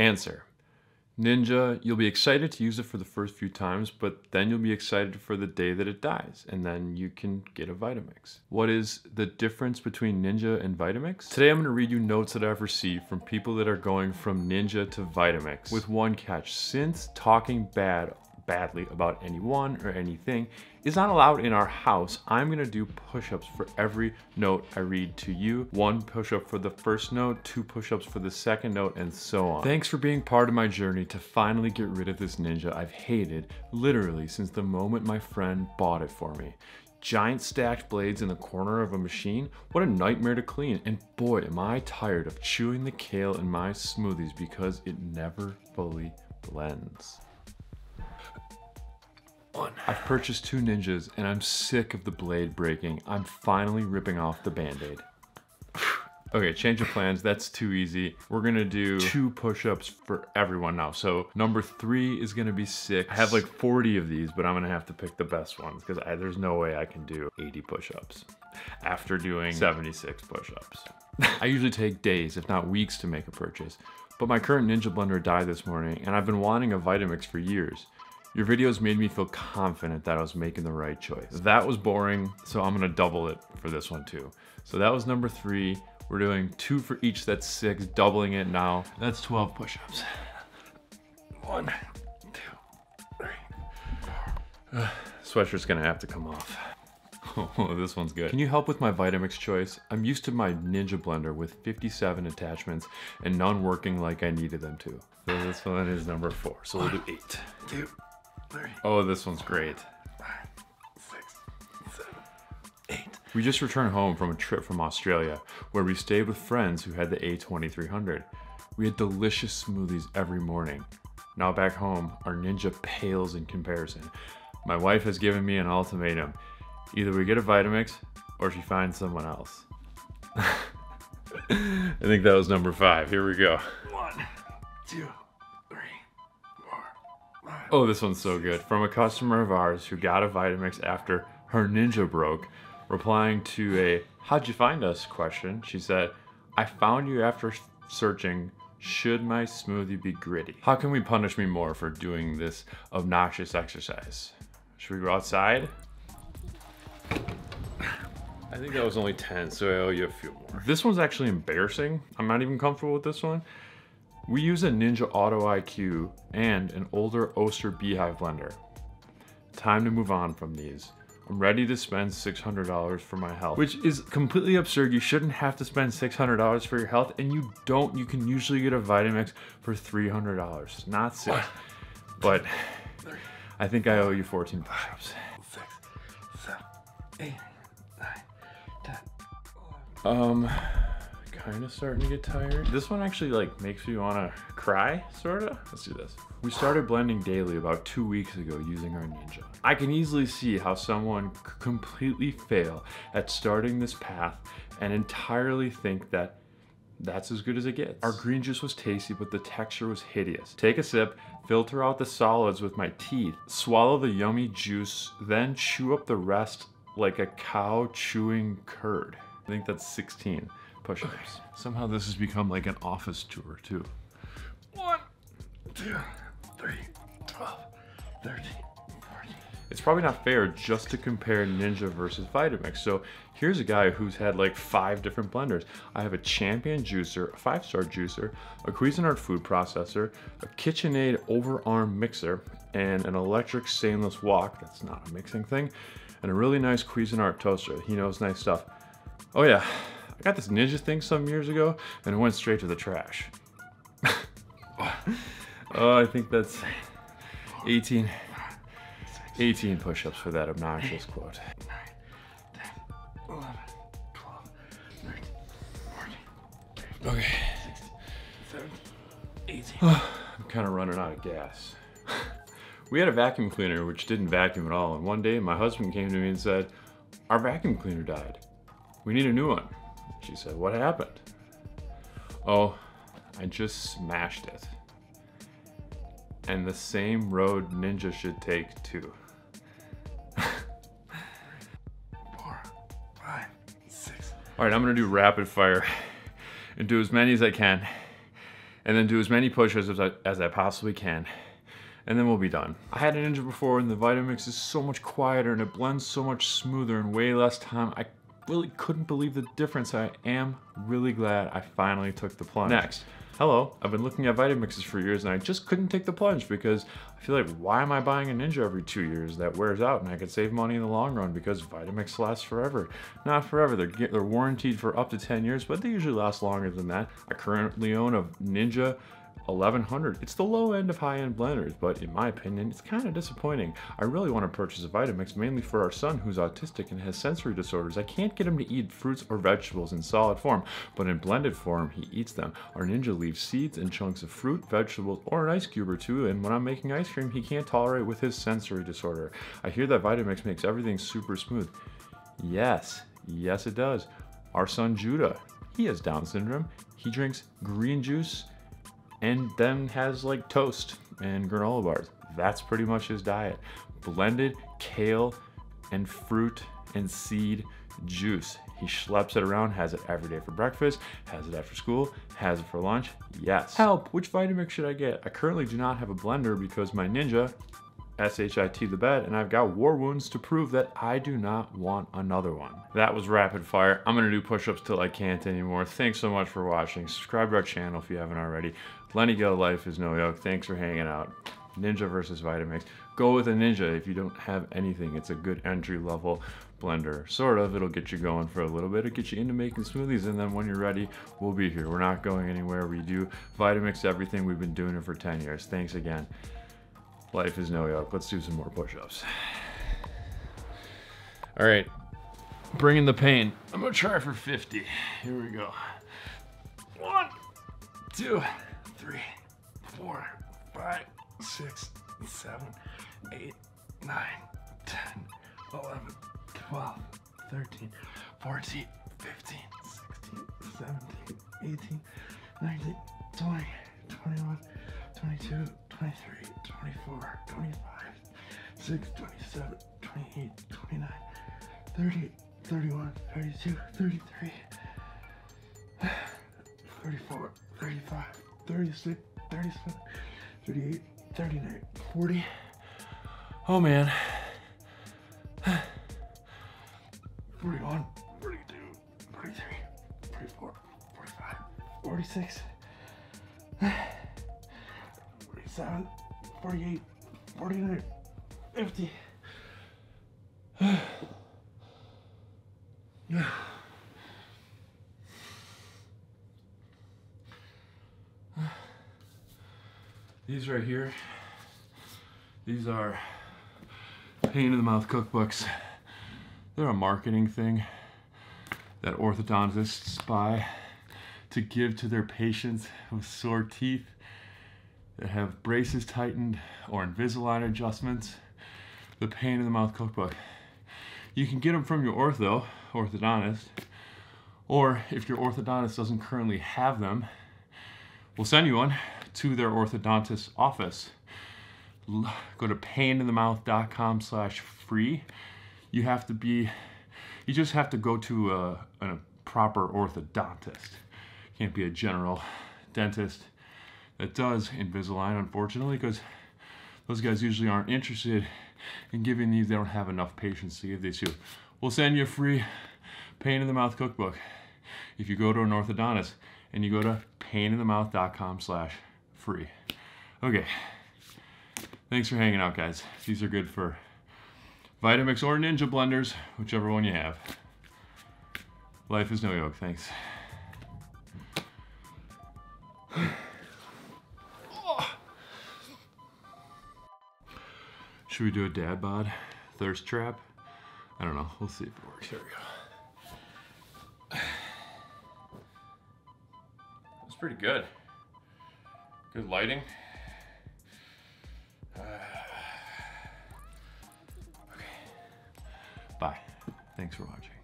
Answer. Ninja, you'll be excited to use it for the first few times, but then you'll be excited for the day that it dies, and then you can get a Vitamix. What is the difference between Ninja and Vitamix? Today I'm going to read you notes that I've received from people that are going from Ninja to Vitamix, with one catch. Since talking bad badly about anyone or anything is not allowed in our house, I'm gonna do push-ups for every note I read to you. One push-up for the first note, two push-ups for the second note, and so on. Thanks for being part of my journey to finally get rid of this ninja I've hated literally since the moment my friend bought it for me giant stacked blades in the corner of a machine, what a nightmare to clean. And boy, am I tired of chewing the kale in my smoothies because it never fully blends. One. I've purchased two ninjas and I'm sick of the blade breaking. I'm finally ripping off the band-aid. Okay, change of plans. That's too easy. We're gonna do two push-ups for everyone now. So number three is gonna be six. I have like 40 of these, but I'm gonna have to pick the best ones because there's no way I can do 80 push-ups after doing 76 push-ups. I usually take days, if not weeks, to make a purchase. But my current Ninja Blender died this morning, and I've been wanting a Vitamix for years. Your videos made me feel confident that I was making the right choice. That was boring, so I'm gonna double it for this one too. So that was number three. We're doing two for each, that's six, doubling it now. That's 12 push-ups. One, two, three, Sweatshirt's gonna have to come off. Oh, this one's good. Can you help with my Vitamix choice? I'm used to my Ninja blender with 57 attachments and none working like I needed them to. So this one is number four. So we'll do eight. Two, three. Oh, this one's great. Five, six, seven, eight. We just returned home from a trip from Australia where we stayed with friends who had the A2300. We had delicious smoothies every morning. Now back home, our Ninja pales in comparison. My wife has given me an ultimatum. Either we get a Vitamix or she finds someone else. I think that was number five. Here we go. One, two, three, four, five. Oh, this one's so good. From a customer of ours who got a Vitamix after her Ninja broke, replying to a how'd you find us question, she said, I found you after searching should my smoothie be gritty? How can we punish me more for doing this obnoxious exercise? Should we go outside? I think that was only 10, so I owe you a few more. This one's actually embarrassing. I'm not even comfortable with this one. We use a Ninja Auto IQ and an older Oster Beehive blender. Time to move on from these. I'm ready to spend $600 for my health, which is completely absurd. You shouldn't have to spend $600 for your health, and you don't. You can usually get a Vitamix for $300, not six. But I think I owe you 14 push-ups. Six, seven, eight, nine, ten. Um, kind of starting to get tired. This one actually like makes me want to cry, sort of. Let's do this. We started blending daily about two weeks ago using our Ninja. I can easily see how someone could completely fail at starting this path and entirely think that that's as good as it gets. Our green juice was tasty, but the texture was hideous. Take a sip, filter out the solids with my teeth, swallow the yummy juice, then chew up the rest like a cow chewing curd. I think that's 16 push-ups. Somehow this has become like an office tour too. One, two, three, 12, 13, 14. It's probably not fair just to compare Ninja versus Vitamix. So here's a guy who's had like five different blenders. I have a Champion juicer, a five-star juicer, a Cuisinart food processor, a KitchenAid overarm mixer, and an electric stainless wok, that's not a mixing thing, and a really nice Cuisinart toaster. He knows nice stuff. Oh yeah, I got this Ninja thing some years ago, and it went straight to the trash. oh, I think that's 18, 18 push-ups for that obnoxious quote. 11, 12, 13, 14, okay. 17, 18. I'm kind of running out of gas. we had a vacuum cleaner which didn't vacuum at all, and one day my husband came to me and said, our vacuum cleaner died. We need a new one. She said, what happened? Oh, I just smashed it. And the same road Ninja should take too. Four, five, six. All right, I'm gonna do rapid fire and do as many as I can and then do as many push-ups as I, as I possibly can and then we'll be done. I had a Ninja before and the Vitamix is so much quieter and it blends so much smoother in way less time. I really couldn't believe the difference. I am really glad I finally took the plunge. Next, hello, I've been looking at Vitamixes for years and I just couldn't take the plunge because I feel like, why am I buying a Ninja every two years? That wears out and I could save money in the long run because Vitamix lasts forever. Not forever, they're, they're warranted for up to 10 years, but they usually last longer than that. I currently own a Ninja 1100. It's the low end of high-end blenders, but in my opinion, it's kind of disappointing. I really want to purchase a Vitamix mainly for our son who's autistic and has sensory disorders. I can't get him to eat fruits or vegetables in solid form, but in blended form, he eats them. Our Ninja leaves seeds and chunks of fruit, vegetables, or an ice cube or two, and when I'm making ice cream, he can't tolerate with his sensory disorder. I hear that Vitamix makes everything super smooth. Yes, yes it does. Our son Judah, he has Down syndrome. He drinks green juice and then has like toast and granola bars. That's pretty much his diet. Blended kale and fruit and seed juice. He schleps it around, has it every day for breakfast, has it after school, has it for lunch. Yes. Help, which Vitamix should I get? I currently do not have a blender because my Ninja SHIT the bed, and I've got war wounds to prove that I do not want another one. That was rapid fire. I'm gonna do push-ups till I can't anymore. Thanks so much for watching. Subscribe to our channel if you haven't already. Lenny Gill Life is no yoke. Thanks for hanging out. Ninja versus Vitamix. Go with a Ninja if you don't have anything. It's a good entry level blender. Sort of, it'll get you going for a little bit. It'll get you into making smoothies and then when you're ready, we'll be here. We're not going anywhere. We do Vitamix everything. We've been doing it for 10 years. Thanks again. Life is no yoke. Let's do some more push-ups. All right, bringing the pain. I'm gonna try for 50. Here we go. One, two, three, four, five, six, seven, eight, nine, 10, 11, 12, 13, 14, 15, 16, 17, 18, 19, 20, 21, 22, 23, 24, 25, 6, 27, 28, 29, 30, 31, 32, 33, 34, 35, 36, 37, 38, 39, 40. Oh man. 41, 42, 43, 44, 45, 46. 47, 48, 49, 50. These right here, these are pain in the mouth cookbooks. They're a marketing thing that orthodontists buy to give to their patients with sore teeth that have braces tightened or Invisalign adjustments, the pain in the mouth cookbook. You can get them from your ortho, orthodontist, or if your orthodontist doesn't currently have them, we'll send you one to their orthodontist office. Go to paininthemouth.com slash free. You have to be, you just have to go to a, a proper orthodontist. Can't be a general dentist that does Invisalign, unfortunately, because those guys usually aren't interested in giving these. They don't have enough patients to give these to. We'll send you a free pain in the mouth cookbook if you go to an orthodontist and you go to paininthemouth.com slash free. Okay. Thanks for hanging out, guys. These are good for Vitamix or Ninja blenders, whichever one you have. Life is no yoke. Thanks. Should we do a dad bod thirst trap? I don't know. We'll see if it works. Here we pretty good. Good lighting. Uh, okay. Bye. Thanks for watching.